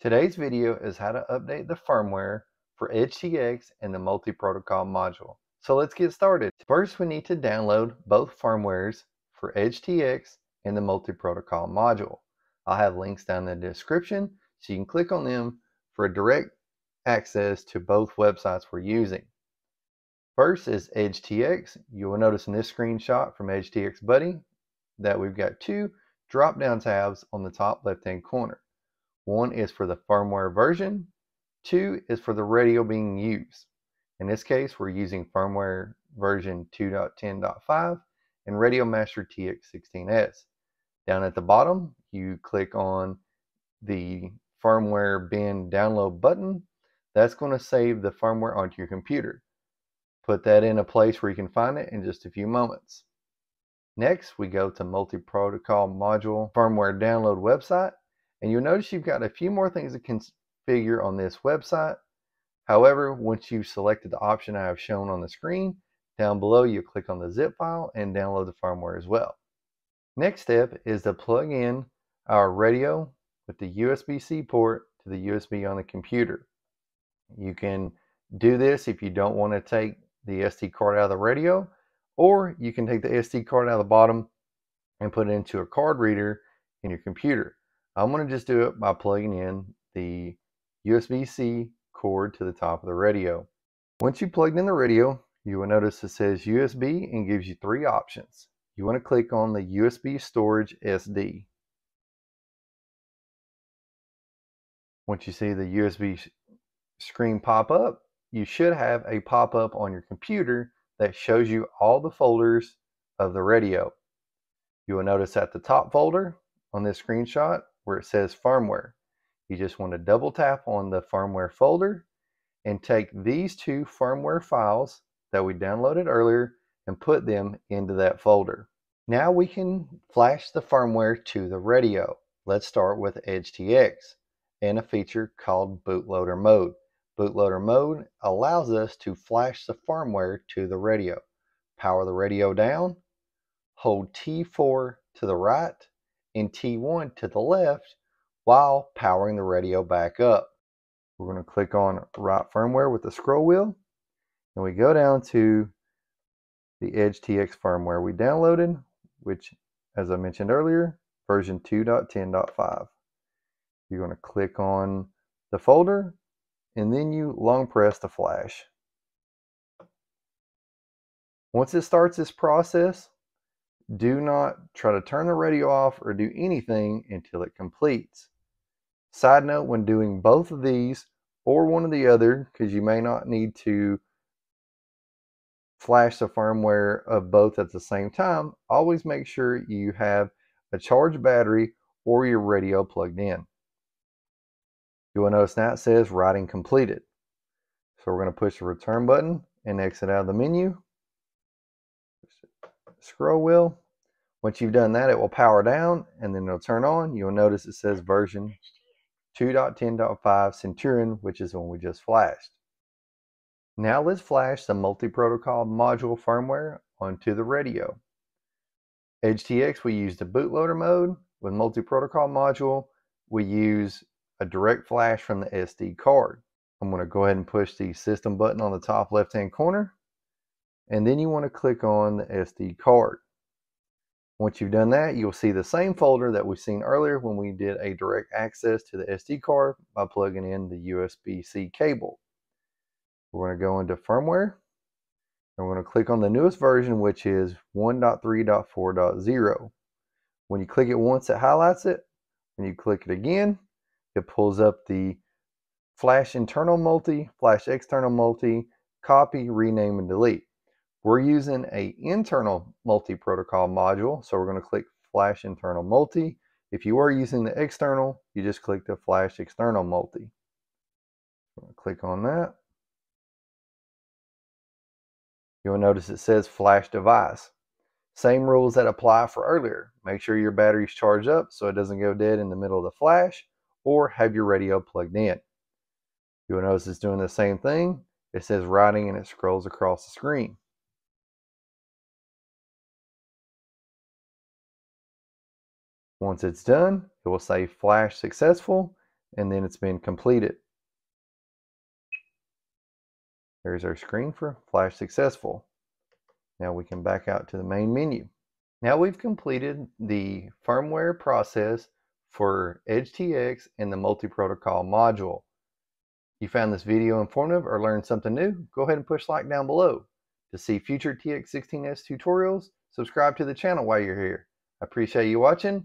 Today's video is how to update the firmware for EdgeTX and the multi-protocol module. So let's get started. First, we need to download both firmwares for EdgeTX and the multi-protocol module. I'll have links down in the description so you can click on them for direct access to both websites we're using. First is EdgeTX. You will notice in this screenshot from EdgeTX Buddy that we've got two drop-down tabs on the top left-hand corner. One is for the firmware version, two is for the radio being used. In this case, we're using firmware version 2.10.5 and Radio Master TX16S. Down at the bottom, you click on the firmware bin download button. That's going to save the firmware onto your computer. Put that in a place where you can find it in just a few moments. Next, we go to multi-protocol module firmware download website, and you'll notice you've got a few more things to configure on this website. However, once you've selected the option I have shown on the screen, down below you click on the zip file and download the firmware as well. Next step is to plug in our radio with the USB-C port to the USB on the computer. You can do this if you don't want to take the SD card out of the radio or you can take the SD card out of the bottom and put it into a card reader in your computer. I'm going to just do it by plugging in the USB-C cord to the top of the radio. Once you plugged in the radio, you will notice it says USB and gives you three options. You want to click on the USB storage SD. Once you see the USB screen pop up, you should have a pop-up on your computer that shows you all the folders of the radio. You will notice at the top folder on this screenshot where it says firmware. You just want to double tap on the firmware folder and take these two firmware files that we downloaded earlier and put them into that folder. Now we can flash the firmware to the radio. Let's start with EdgeTX and a feature called bootloader mode. Bootloader mode allows us to flash the firmware to the radio. Power the radio down, hold T4 to the right and T1 to the left while powering the radio back up. We're going to click on Write Firmware with the scroll wheel and we go down to the Edge TX firmware we downloaded, which as I mentioned earlier, version 2.10.5. You're going to click on the folder and then you long press the flash. Once it starts this process, do not try to turn the radio off or do anything until it completes. Side note, when doing both of these or one or the other, because you may not need to flash the firmware of both at the same time, always make sure you have a charged battery or your radio plugged in. You will notice now it says writing completed. So we're going to push the return button and exit out of the menu. Scroll wheel. Once you've done that, it will power down and then it'll turn on. You'll notice it says version 2.10.5 Centurion, which is the one we just flashed. Now let's flash the multi-protocol module firmware onto the radio. EdgeTX, we use the bootloader mode. With multi-protocol module, we use a direct flash from the SD card. I'm going to go ahead and push the system button on the top left hand corner and then you want to click on the SD card. Once you've done that, you'll see the same folder that we've seen earlier when we did a direct access to the SD card by plugging in the USB-C cable. We're going to go into firmware and we're going to click on the newest version, which is 1.3.4.0. When you click it once, it highlights it. When you click it again, it pulls up the flash internal multi, flash external multi, copy, rename, and delete. We're using a internal multi-protocol module, so we're going to click flash internal multi. If you are using the external, you just click the flash external multi. click on that. You'll notice it says flash device. Same rules that apply for earlier. Make sure your battery's charged up so it doesn't go dead in the middle of the flash or have your radio plugged in. You'll notice it's doing the same thing. It says writing and it scrolls across the screen. Once it's done, it will say flash successful and then it's been completed. There's our screen for Flash Successful. Now we can back out to the main menu. Now we've completed the firmware process for EdgeTX and the multi-protocol module. You found this video informative or learned something new? Go ahead and push like down below. To see future TX16S tutorials, subscribe to the channel while you're here. I appreciate you watching,